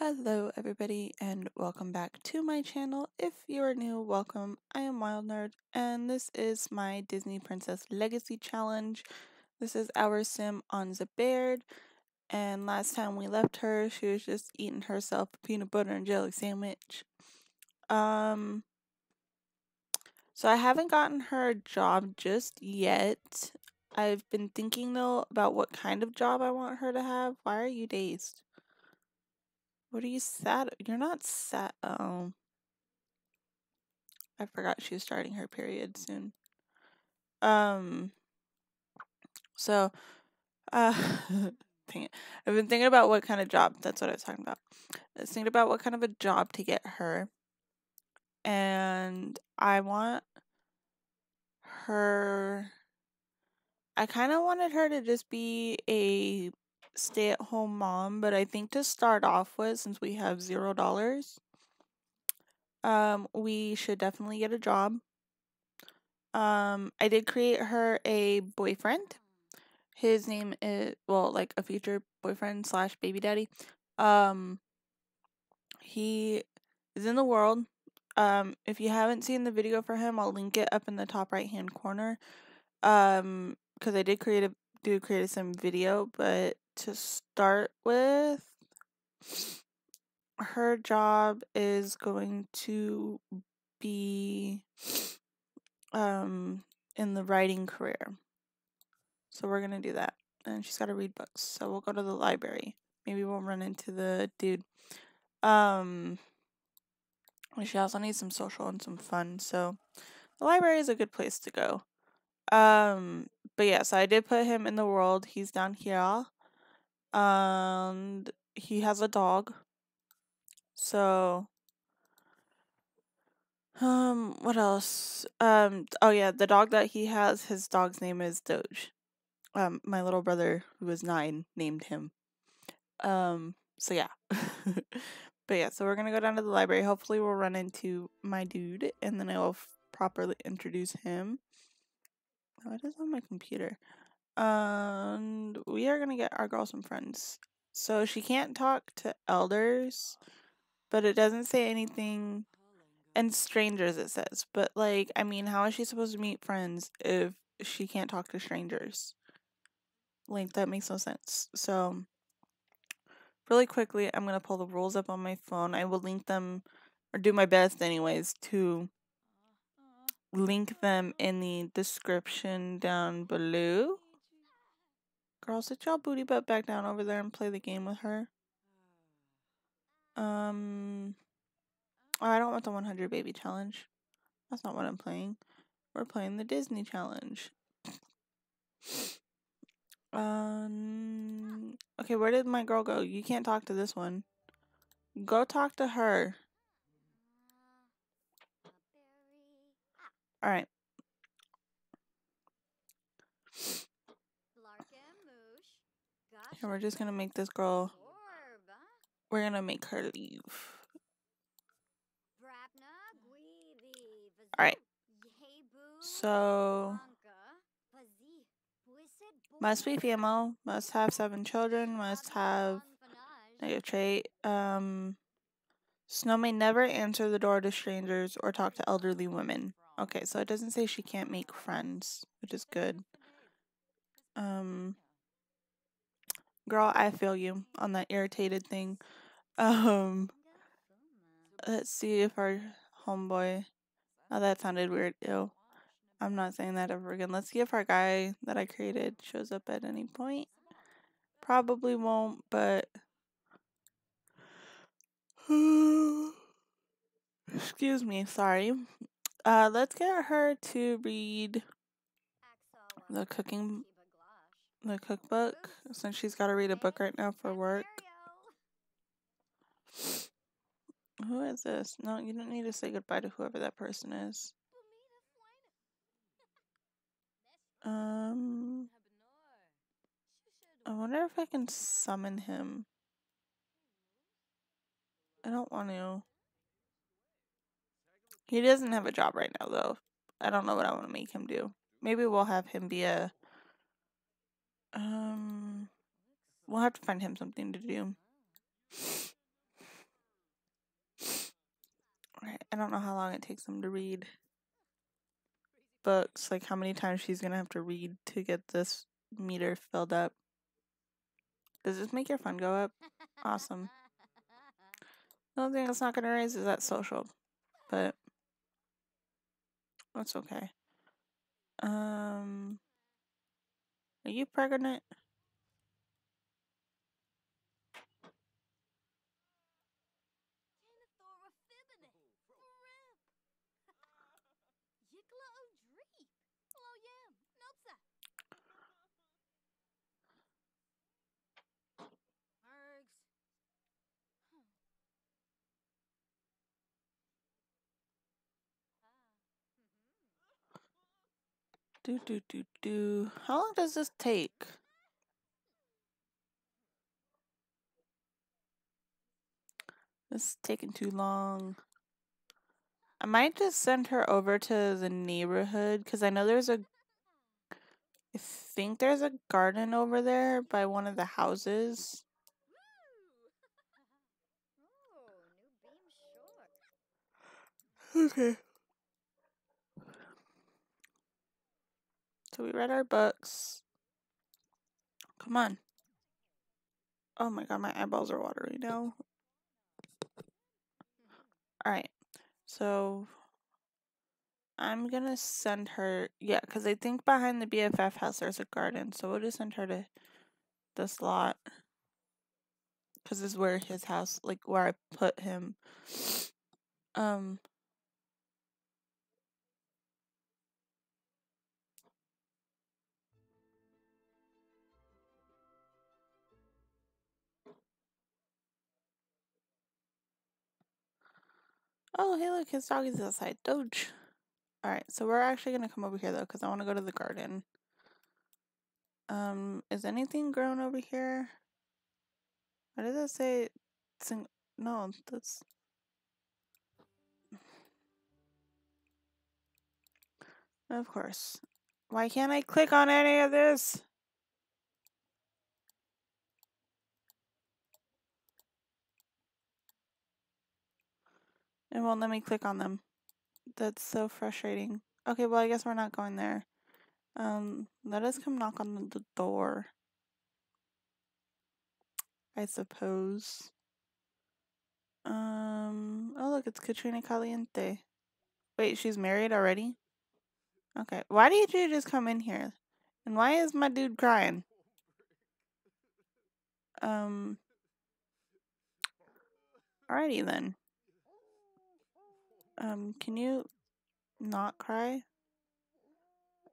Hello everybody and welcome back to my channel. If you are new, welcome. I am Wild Nerd and this is my Disney Princess Legacy Challenge. This is our sim on Baird and last time we left her she was just eating herself a peanut butter and jelly sandwich. Um so I haven't gotten her a job just yet. I've been thinking though about what kind of job I want her to have. Why are you dazed? What are you sad? You're not sad. Oh. I forgot she was starting her period soon. Um. So, uh, dang it. I've been thinking about what kind of job. That's what I was talking about. I was thinking about what kind of a job to get her. And I want her. I kind of wanted her to just be a stay at home mom, but I think to start off with, since we have zero dollars, um, we should definitely get a job. Um, I did create her a boyfriend. His name is well, like a future boyfriend slash baby daddy. Um, he is in the world. Um, if you haven't seen the video for him, I'll link it up in the top right hand corner. Um, because I did create a do create some video, but to start with, her job is going to be um in the writing career. So we're going to do that. And she's got to read books. So we'll go to the library. Maybe we'll run into the dude. Um she also needs some social and some fun. So the library is a good place to go. Um but yeah, so I did put him in the world. He's down here and he has a dog. So um what else? Um oh yeah, the dog that he has, his dog's name is Doge. Um my little brother who was 9 named him. Um so yeah. but yeah, so we're going to go down to the library. Hopefully we'll run into my dude and then I will properly introduce him. Oh, it is on my computer and we are gonna get our girl some friends. So she can't talk to elders, but it doesn't say anything. And strangers, it says. But like, I mean, how is she supposed to meet friends if she can't talk to strangers? Like that makes no sense. So really quickly, I'm gonna pull the rules up on my phone. I will link them or do my best anyways to link them in the description down below. Girl, sit y'all booty butt back down over there and play the game with her. Um, oh, I don't want the 100 baby challenge. That's not what I'm playing. We're playing the Disney challenge. Um, okay, where did my girl go? You can't talk to this one. Go talk to her. All right. And we're just gonna make this girl. We're gonna make her leave. Alright. So. Must be female. Must have seven children. Must have negative trait. Um. Snow may never answer the door to strangers or talk to elderly women. Okay, so it doesn't say she can't make friends, which is good. Um. Girl, I feel you on that irritated thing. Um, let's see if our homeboy. Oh, that sounded weird. Ew. I'm not saying that ever again. Let's see if our guy that I created shows up at any point. Probably won't, but. Excuse me, sorry. Uh, let's get her to read the cooking the cookbook since she's got to read a book right now for work. Who is this? No, you don't need to say goodbye to whoever that person is. Um, I wonder if I can summon him. I don't want to. He doesn't have a job right now, though. I don't know what I want to make him do. Maybe we'll have him be a um, we'll have to find him something to do. Right, I don't know how long it takes him to read books, like how many times she's gonna have to read to get this meter filled up. Does this make your fun go up? Awesome. The only thing that's not gonna raise is that social, but that's okay. Um are you pregnant? Do do do do. How long does this take? This is taking too long. I might just send her over to the neighborhood because I know there's a. I think there's a garden over there by one of the houses. Okay. So we read our books. Come on. Oh my god, my eyeballs are watery now. Alright. So I'm gonna send her. Yeah, because I think behind the BFF house there's a garden. So we'll just send her to this lot. Because this is where his house, like where I put him. Um, Oh, hey, look, his dog is outside. Doge. Alright, so we're actually gonna come over here though, because I want to go to the garden. Um, is anything grown over here? What does it say sing no, that's Of course. Why can't I click on any of this? It won't let me click on them. That's so frustrating. Okay, well, I guess we're not going there. Um, let us come knock on the door. I suppose. Um, oh look, it's Katrina Caliente. Wait, she's married already? Okay, why did you just come in here? And why is my dude crying? Um, alrighty then. Um, can you not cry?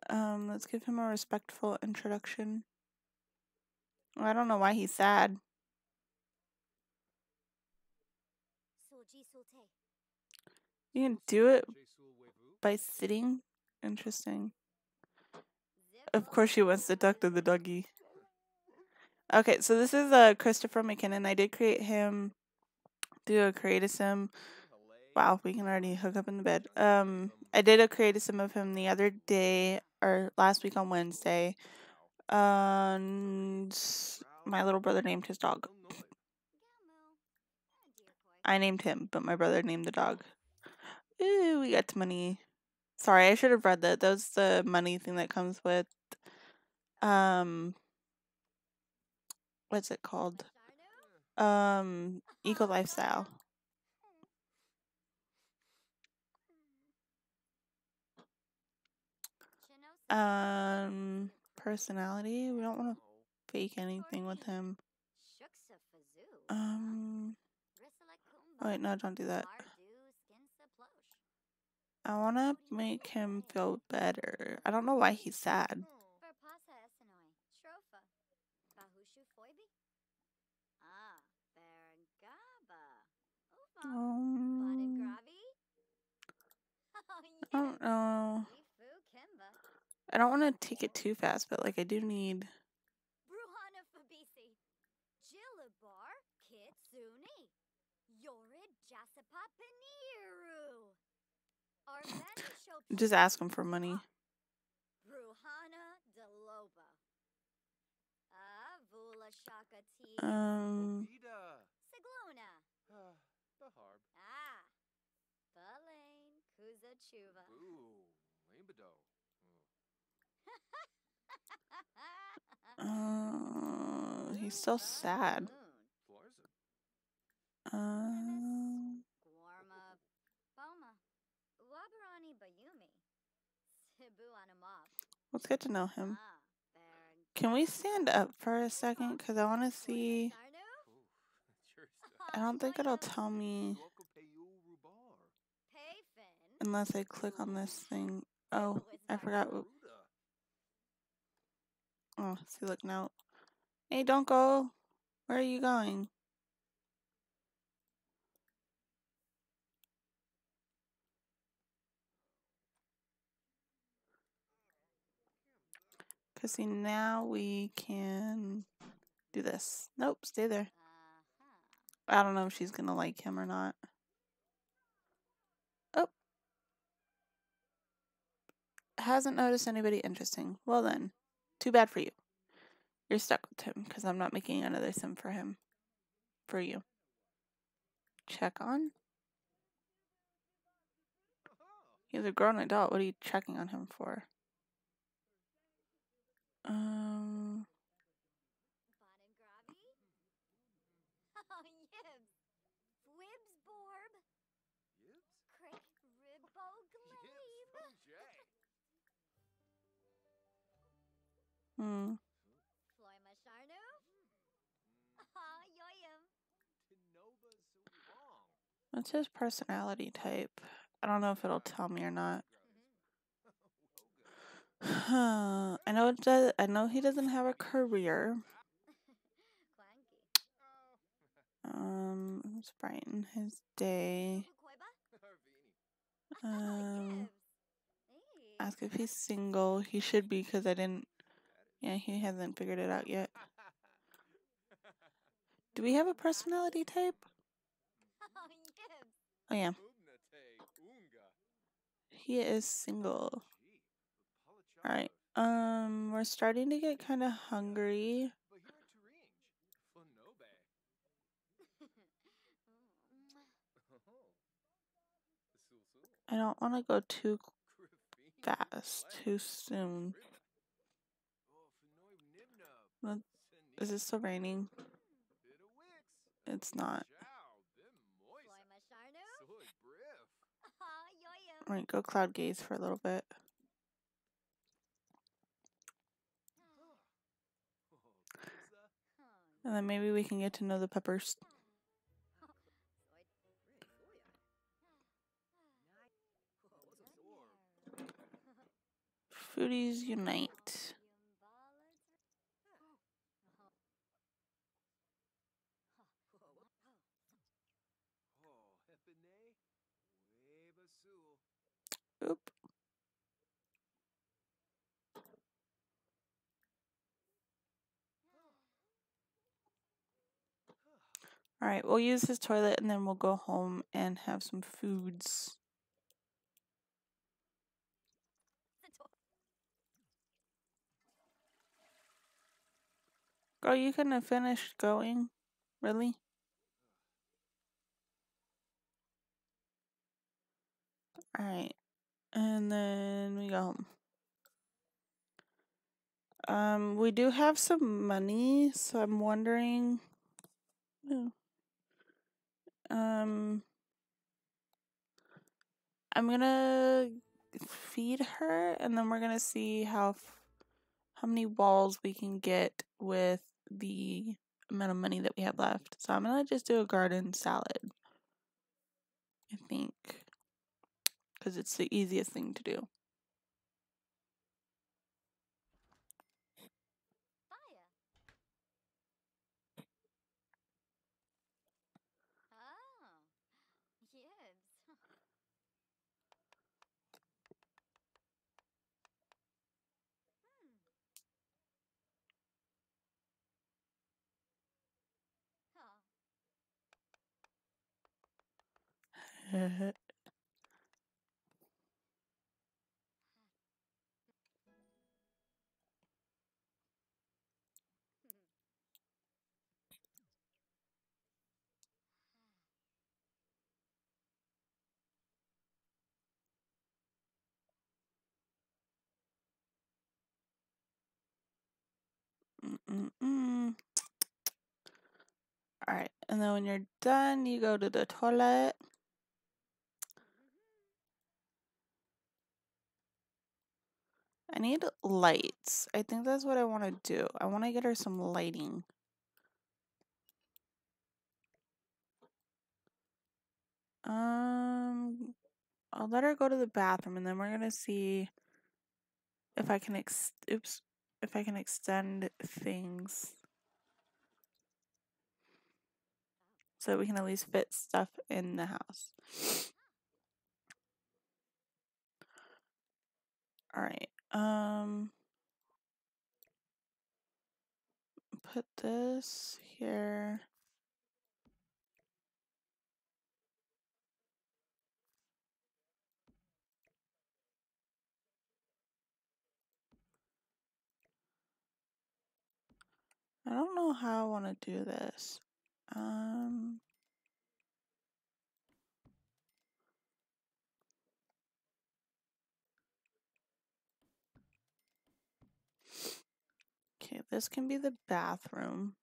Um, let's give him a respectful introduction. I don't know why he's sad. You can do it by sitting? Interesting. Of course she wants to talk to the doggy. Okay, so this is uh, Christopher McKinnon. I did create him through a create sim Wow, we can already hook up in the bed. Um, I did a create a sim of him the other day or last week on Wednesday. And my little brother named his dog. I named him, but my brother named the dog. Ooh, we got money. Sorry, I should have read that. That's the money thing that comes with um what's it called? Um eco lifestyle. Um, personality. We don't want to fake anything with him. Um. Oh wait, no, don't do that. I want to make him feel better. I don't know why he's sad. Um, I don't know. I don't want to take it too fast, but like I do need. Just ask him for money. Um. Uh, he's so sad. Um, let's get to know him. Can we stand up for a second? Because I want to see. I don't think it'll tell me unless I click on this thing. Oh, I forgot. Oh, see, look now. Hey, don't go. Where are you going? Because see, now we can do this. Nope, stay there. I don't know if she's going to like him or not. Oh. Hasn't noticed anybody interesting. Well then, too bad for you. You're stuck with him because I'm not making another sim for him. For you. Check on? He's a grown adult. What are you checking on him for? Um, Mm, Ah, Sulong. What's his personality type? I don't know if it'll tell me or not. I know it does. I know he doesn't have a career. Um, let's brighten his day. Um, ask if he's single. He should be because I didn't. Yeah, he hasn't figured it out yet. Do we have a personality type? Oh. Yeah, he is single. Gee, All right. Um, we're starting to get kind of hungry. But here to range. Flanobe. Sul Sul. I don't want to go too fast, too soon. Fenoi Nibnub. Look, Is it still raining? Bit of wicks. It's not. Chow, them moist. Floima Sharnu? Soy briff. Ah, yoyim. All right, go cloud gaze for a little bit. And then maybe we can get to know the peppers. Foodies unite. All right, we'll use his toilet and then we'll go home and have some foods. Girl, you couldn't have finished going? Really? Alright. And then we go home. Um, we do have some money, so I'm wondering. Ooh. Um, I'm gonna feed her, and then we're gonna see how how many walls we can get with the amount of money that we have left. So I'm gonna just do a garden salad. I think because it's the easiest thing to do. Mm -mm. All right, and then when you're done, you go to the toilet. I need lights. I think that's what I want to do. I want to get her some lighting. Um, I'll let her go to the bathroom and then we're gonna see if I can ex oops, if I can extend things so we can at least fit stuff in the house. All right. Um put this here. I don't know how I want to do this. Um, okay, this can be the bathroom.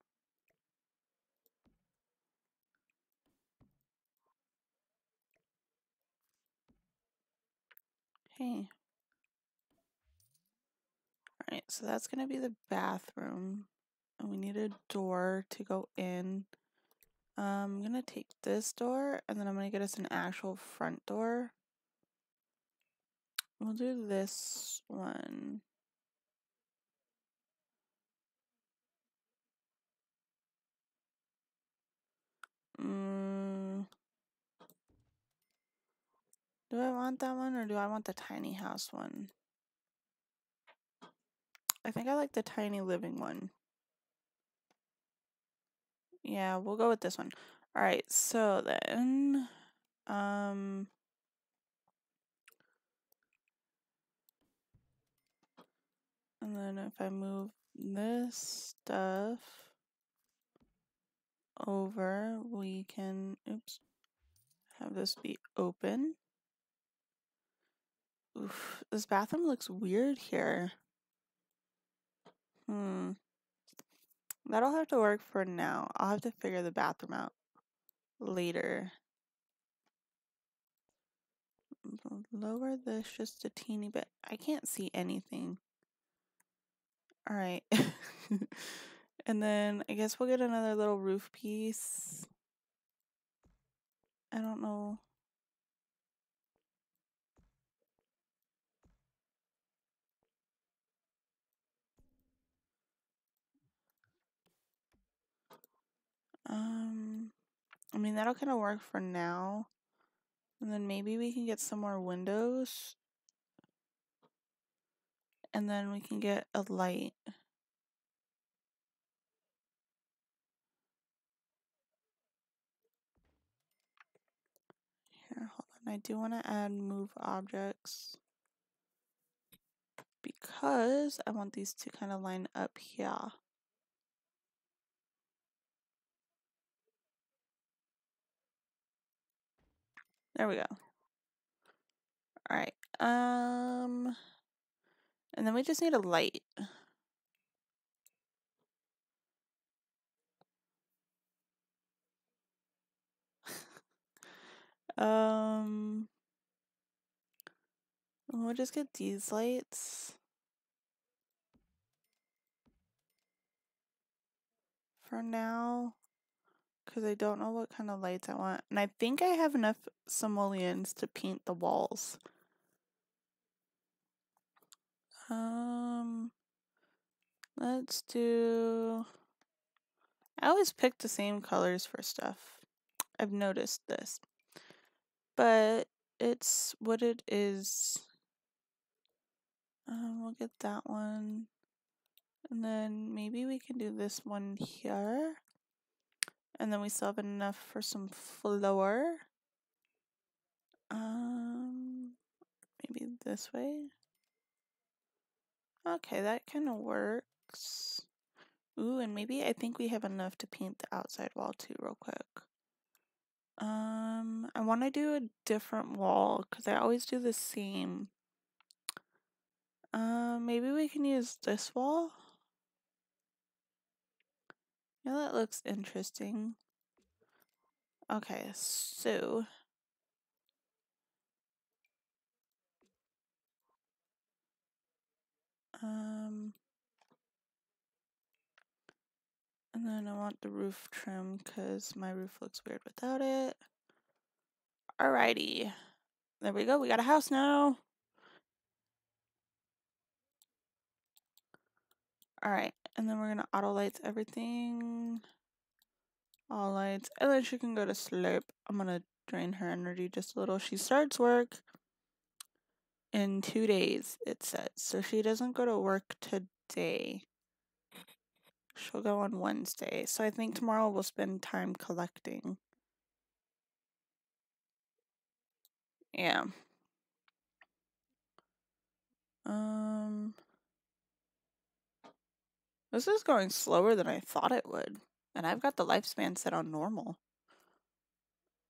Hey. Alright, so that's going to be the bathroom. And we need a door to go in. Um, I'm going to take this door and then I'm going to get us an actual front door. We'll do this one. Mm. Do I want that one or do I want the tiny house one? I think I like the tiny living one. Yeah, we'll go with this one. All right, so then, um, and then if I move this stuff over, we can, oops, have this be open. Oof, this bathroom looks weird here. Hmm. That'll have to work for now. I'll have to figure the bathroom out later. Lower this just a teeny bit. I can't see anything. All right. and then I guess we'll get another little roof piece. I don't know. Um, I mean, that'll kind of work for now. And then maybe we can get some more windows. And then we can get a light. On. I do want to add move objects because I want these to kind of line up here. There we go. All right. Um, and then we just need a light. Um, we'll just get these lights for now because I don't know what kind of lights I want. And I think I have enough simoleons to paint the walls. Um, let's do. I always pick the same colors for stuff. I've noticed this. But it's what it is. Um, we'll get that one. And then maybe we can do this one here. And then we still have enough for some flour. Um, maybe this way. Okay, that kind of works. Ooh, and maybe I think we have enough to paint the outside wall too, real quick. Um, I want to do a different wall because I always do the same. Um, maybe we can use this wall. Yeah, that looks interesting. Okay, so um and then I want the roof trim because my roof looks weird without it. Alrighty. There we go. We got a house now. Alright. And then we're gonna auto lights everything. All lights. And then she can go to sleep. I'm gonna drain her energy just a little. She starts work in two days, it says. So she doesn't go to work today. She'll go on Wednesday. So I think tomorrow we'll spend time collecting. Yeah. Um This is going slower than I thought it would. And I've got the lifespan set on normal.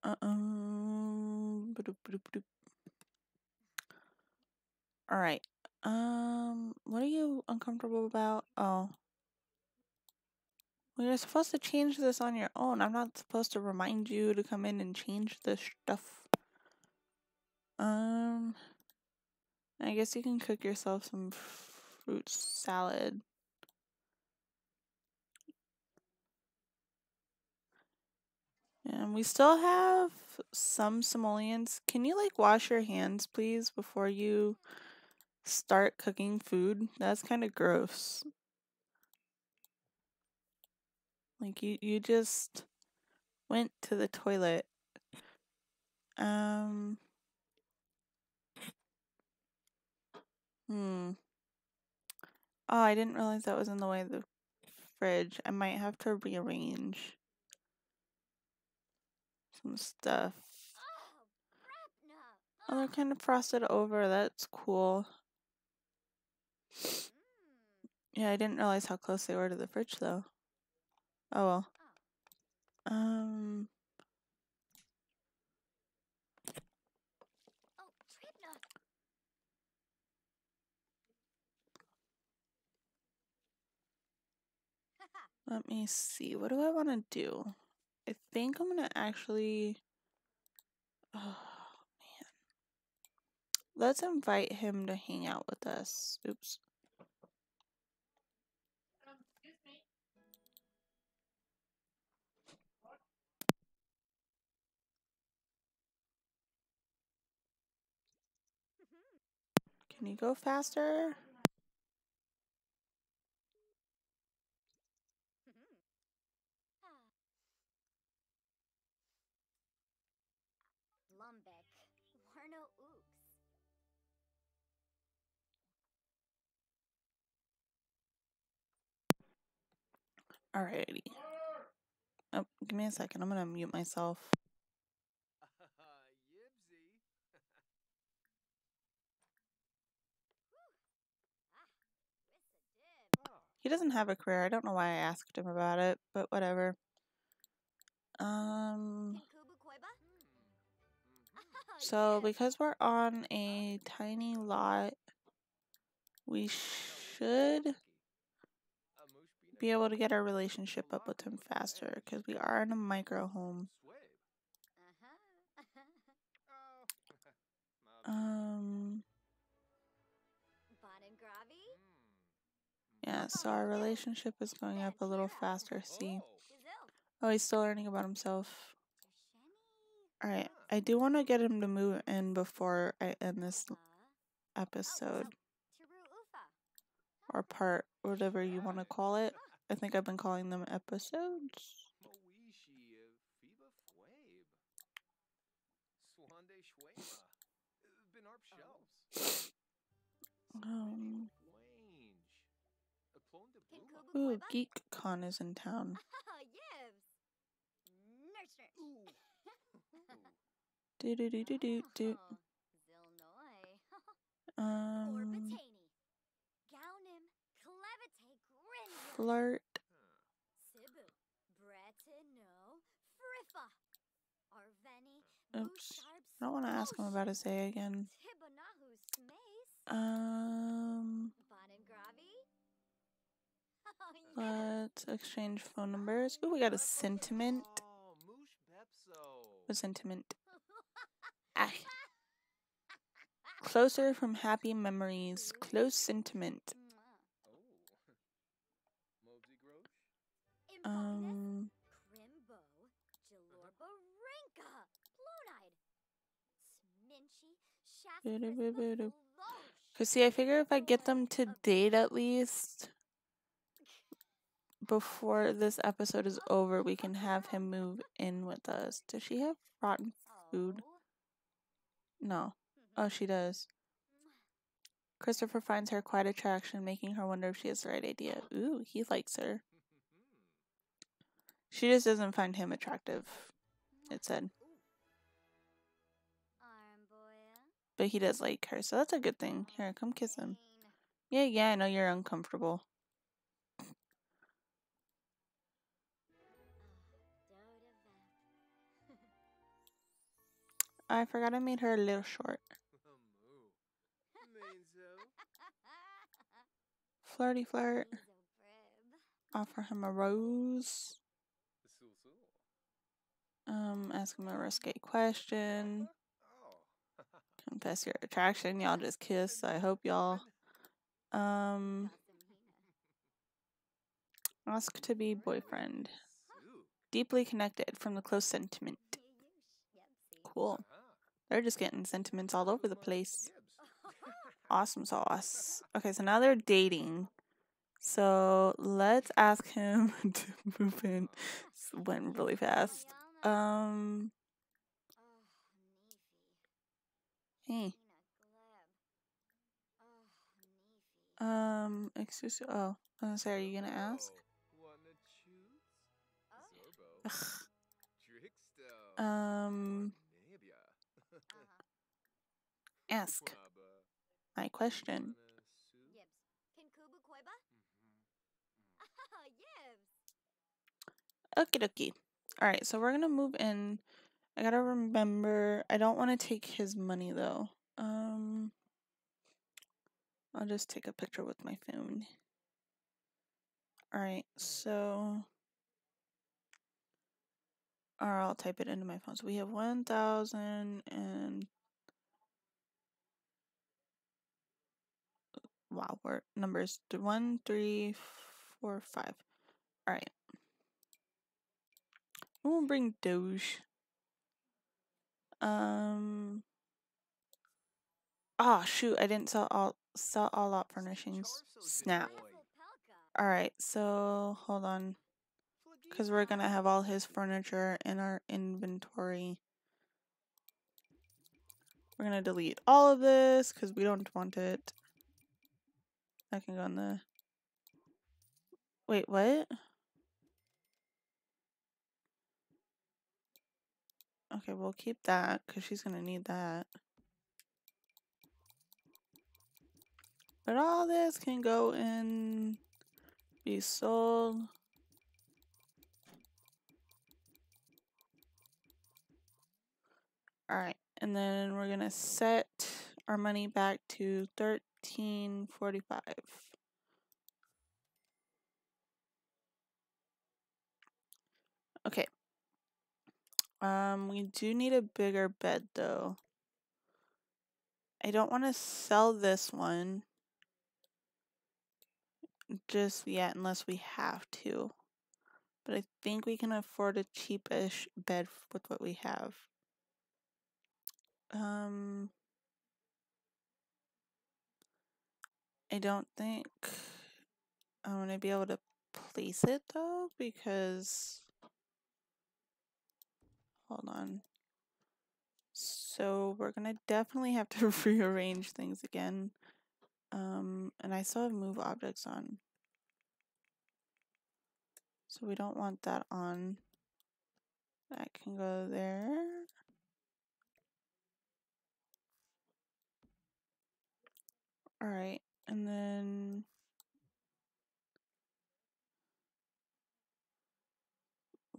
Uh um Alright. Um what are you uncomfortable about? Oh. You're supposed to change this on your own. I'm not supposed to remind you to come in and change this stuff. Um, I guess you can cook yourself some fruit salad. And we still have some simoleons. Can you like wash your hands, please, before you start cooking food? That's kind of gross. Like you, you just went to the toilet. Um. Hmm. Oh, I didn't realize that was in the way of the fridge. I might have to rearrange some stuff. Oh, they're kind of frosted over. That's cool. Mm. Yeah, I didn't realize how close they were to the fridge, though. Oh well. Um. Let me see. What do I want to do? I think I'm gonna actually. Oh man. Let's invite him to hang out with us. Oops. Can you go faster? Ah. Lumbeck. Warno Ooks. Alrighty. Oh, give me a second. I'm gonna mute myself. Yibsy. Ah, Wissa Dib. Ah, He doesn't have a career. I don't know why I asked him about it, but whatever. Um. So because we're on a tiny lot, we should be able to get our relationship up with him faster because we are in a micro home. Um, yeah, so our relationship is going up a little faster. See? Oh, he's still learning about himself. Alright, I do want to get him to move in before I end this episode or part, whatever you want to call it. I think I've been calling them episodes. Um, ooh, Koiba? GeekCon is in town. Nurse. Do do do do do do. Oh. Um, flirt. Sibu. Bretino. Friffa. Arveni. Oops. I don't want to ask him about his day again. Um, let's exchange phone numbers. Ooh, we got a sentiment. With sentiment. Ah. Closer from happy memories. Close sentiment. Mobsy Grosh? Impulnus, Um, Crimbo, Jalorba, Rinka, Plunide, Sminchy, Boo-doo-boo-boo-doo. Shastra, Cause see, I figure if I get them to date at least before this episode is over, we can have him move in with us. Does she have rotten food? No. Oh, she does. Christopher finds her quite attraction, making her wonder if she has the right idea. Ooh, he likes her. She just doesn't find him attractive, it said. But he does like her, so that's a good thing. Here, come kiss him. Yeah, yeah, I know you're uncomfortable. I forgot I made her a little short. Flirty flirt. Offer him a rose. Um, ask him a risque question. Confess your attraction. Y'all just kiss. I hope y'all. Um, ask to be boyfriend. Deeply connected from the close sentiment. Cool. They're just getting sentiments all over the place. Awesome sauce. Okay, so now they're dating. So let's ask him to move in. Went really fast. Um, hey. Um, excuse me. Oh, I was gonna say, are you gonna ask? Ugh. Um, ask my question. Okie dokie. Alright, so we're gonna move in. I gotta remember, I don't want to take his money though. Um, I'll just take a picture with my phone. Alright, so. Or I'll type it into my phone. So we have 1,000 and. Wow, we're numbers one, three, four, five. Alright. We'll bring Doge. Um. Ah, shoot! I didn't sell all sell all out furnishings. Snap. All right, so hold on, because we're gonna have all his furniture in our inventory. We're gonna delete all of this because we don't want it. I can go in the. Wait, what? Okay, we'll keep that because she's gonna need that. But all this can go in, be sold. All right, and then we're gonna set our money back to thirteen forty-five. Okay. Um, we do need a bigger bed though. I don't want to sell this one just yet unless we have to. But I think we can afford a cheapish bed with what we have. Um I don't think I'm going to be able to place it though because hold on. So we're going to definitely have to rearrange things again. Um and I still have move objects on. So we don't want that on. That can go there. All right. And then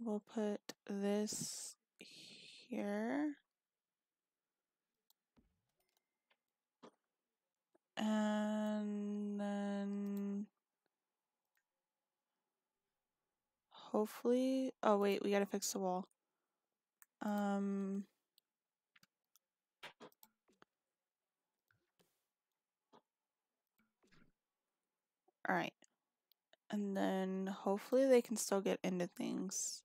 we'll put this here. And then hopefully, oh wait, we gotta fix the wall. Um. All right. And then hopefully they can still get into things.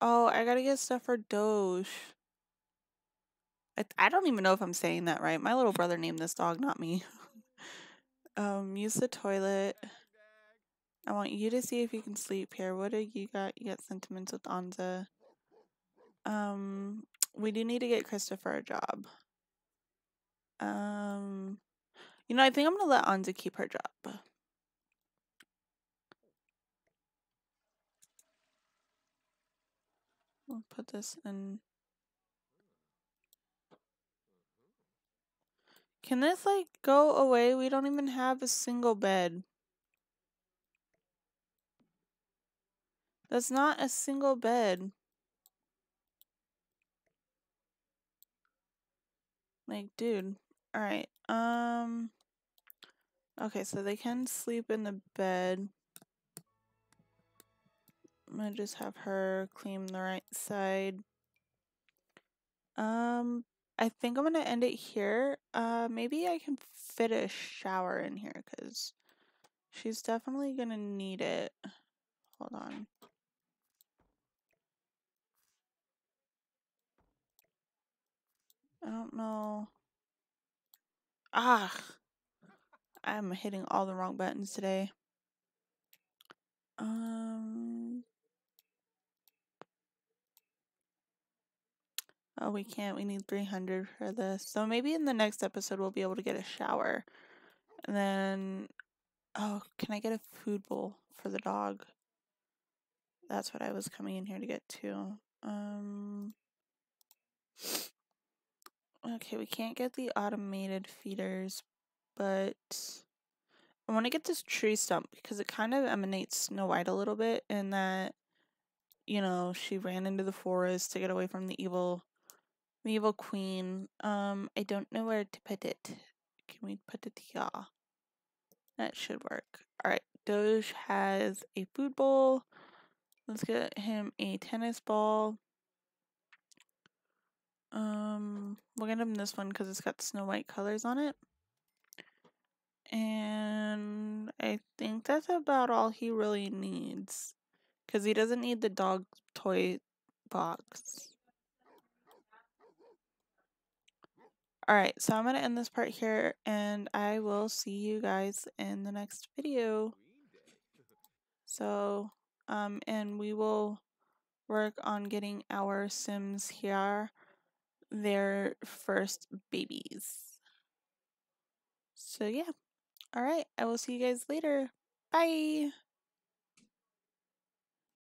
Oh, I gotta get stuff for Doge. I, I don't even know if I'm saying that right. My little brother named this dog, not me. um, use the toilet. I want you to see if you can sleep here. What do you got? You got sentiments with Anza. Um, we do need to get Christopher a job. Um, you know, I think I'm gonna let Anza keep her job. We'll put this in. Can this like go away? We don't even have a single bed. That's not a single bed. Like, dude. Alright. Um. Okay, so they can sleep in the bed. I'm gonna just have her clean the right side. Um, I think I'm gonna end it here. Uh, maybe I can fit a shower in here because she's definitely gonna need it. Hold on. I don't know. Ah! I'm hitting all the wrong buttons today. Um. Oh, we can't. We need 300 for this. So maybe in the next episode we'll be able to get a shower. And then, oh, can I get a food bowl for the dog? That's what I was coming in here to get too. Um. Okay, we can't get the automated feeders, but I want to get this tree stump because it kind of emanates Snow White a little bit in that, you know, she ran into the forest to get away from the evil, the evil queen. Um, I don't know where to put it. Can we put it here? That should work. All right, Doge has a food bowl. Let's get him a tennis ball. Um, we'll get him this one because it's got Snow White colors on it. And I think that's about all he really needs. Because he doesn't need the dog toy box. Alright, so I'm going to end this part here. And I will see you guys in the next video. So, um, and we will work on getting our Sims here their first babies. So, yeah. All right. I will see you guys later. Bye.